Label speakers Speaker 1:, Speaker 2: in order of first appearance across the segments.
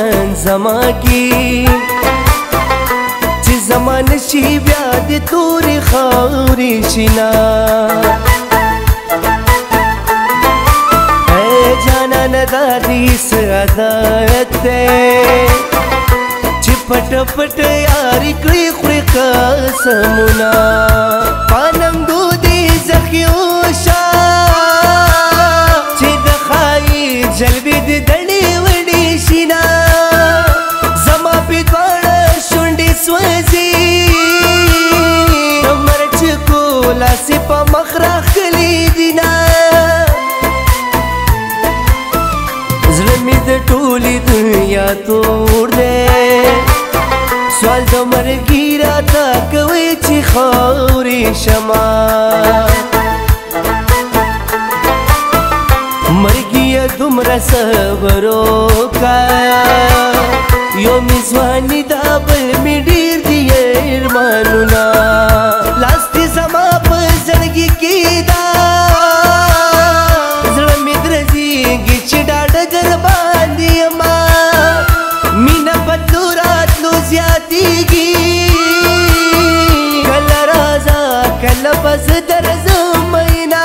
Speaker 1: ارمان زما کی چې زمان شي بیا د تورې خاورې شینا اے جانا ندا دیس عدایت دے چې پټ پټ یاري کړی خوري قسمونه پانم دودي زخیو شا چې د خای جلبي تور دی سوال د مرګی را تا کوي چې خوري شما مرګی دومره صبر وکا یو میزوانی دا بل می ډیر دی ارمانونه لاس لبز درزم اینا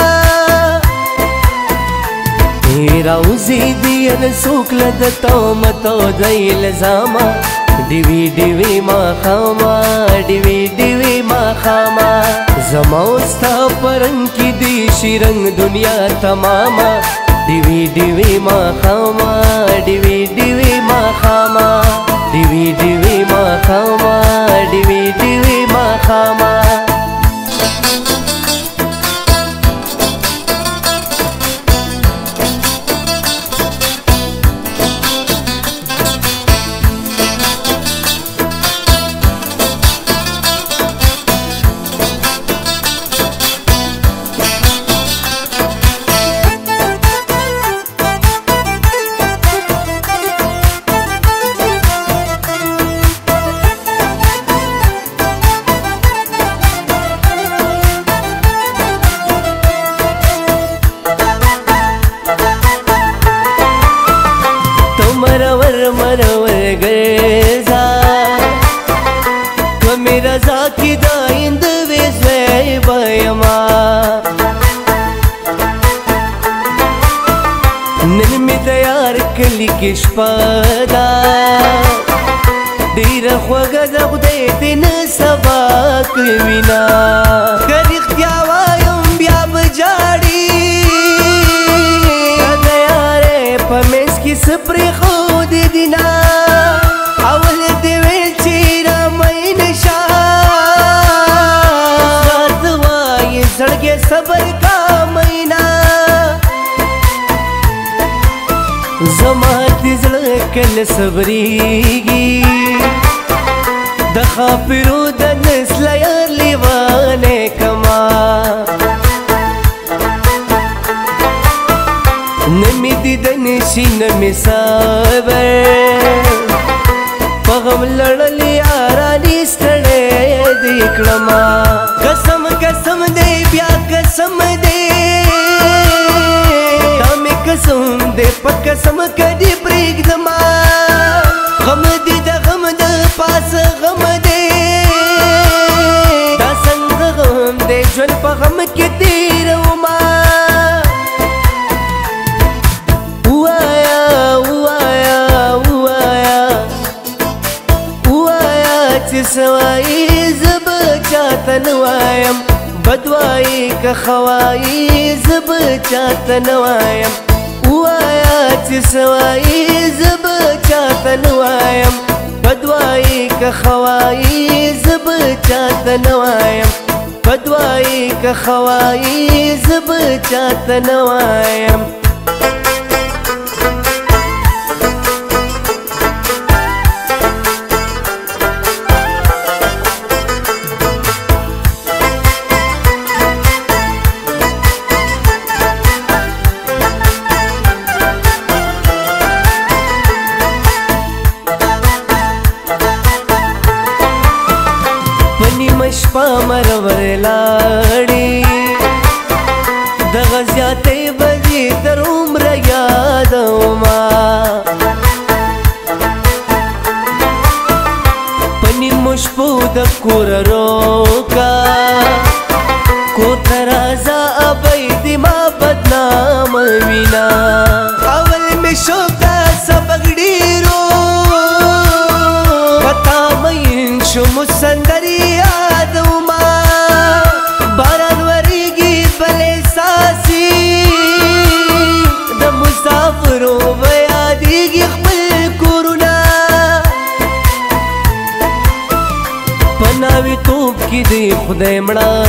Speaker 1: تیرا اوزی دین سوک لدتو متو دیل زاما ډیوی ډیوی ما خاما ډیوی ډیوی ما خاما زموستا پرنګ کی دی شیرنګ دنیا تماما ډیوی ډیوی ما خاما ډیوی ډیوی ما خاما ډیوی ډیوی ما خاما ډیوی دامن ورگرزا کمی رضا کی دا اندوی زوی بیما نن می دیار کلی کشپا دا ډیر خوږه د خدای دین سبا کوینا کړي اختیا وایم بیا بجاړي دا یاره په مس کې سپری خو زما د زړه کله صبرېږي د خاپرو د نسل یار لیوانه کما نمی دیدن شي نمی صبر پغم لړل یارانی ستړې دې کړما قسم قسم دې بیا قسم دې دې په قسم کدي پرېږدم غم دې د غم د پاس غم دې دا څنګه غم دې ژوند په غم کې تیروم وایا وایا وایا وایا چې سوایي زب چاته نوایم بدوایی که خوایی زب چاته نوایم حياتي سوايز بجات نوايم فدوايك خوايز بجات نوايم فدوايك خوايز بجات نوايم شپو د کور روکا کو ترازا ابي دما بدنام وینا દેમણા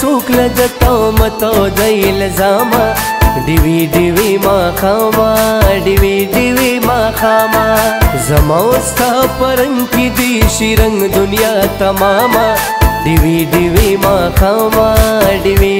Speaker 1: څوک له د تا متا دی لزاما ډیوی ډیوی ما خاما ډیوی ډیوی ما خاما زما وستا پرنګ کی دی شیرنګ دنیا تماما ډیوی ډیوی ما خاما ډیوی